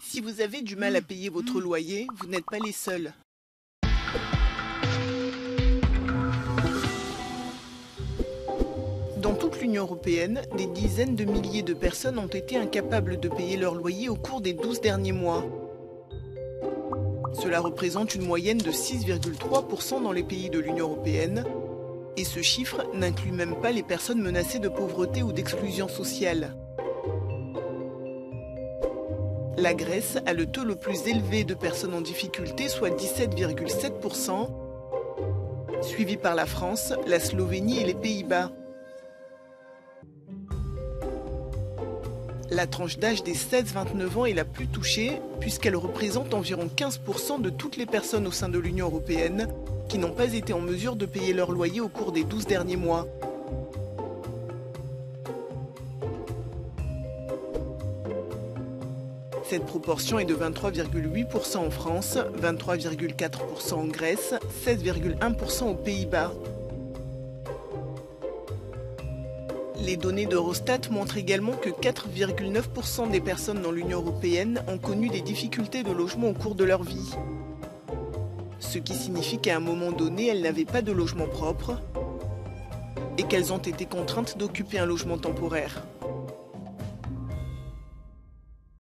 Si vous avez du mal à payer votre loyer, vous n'êtes pas les seuls. Dans toute l'Union européenne, des dizaines de milliers de personnes ont été incapables de payer leur loyer au cours des 12 derniers mois. Cela représente une moyenne de 6,3% dans les pays de l'Union européenne. Et ce chiffre n'inclut même pas les personnes menacées de pauvreté ou d'exclusion sociale. La Grèce a le taux le plus élevé de personnes en difficulté, soit 17,7%, suivi par la France, la Slovénie et les Pays-Bas. La tranche d'âge des 16-29 ans est la plus touchée puisqu'elle représente environ 15% de toutes les personnes au sein de l'Union européenne qui n'ont pas été en mesure de payer leur loyer au cours des 12 derniers mois. Cette proportion est de 23,8% en France, 23,4% en Grèce, 16,1% aux Pays-Bas. Les données d'Eurostat montrent également que 4,9% des personnes dans l'Union européenne ont connu des difficultés de logement au cours de leur vie. Ce qui signifie qu'à un moment donné, elles n'avaient pas de logement propre et qu'elles ont été contraintes d'occuper un logement temporaire.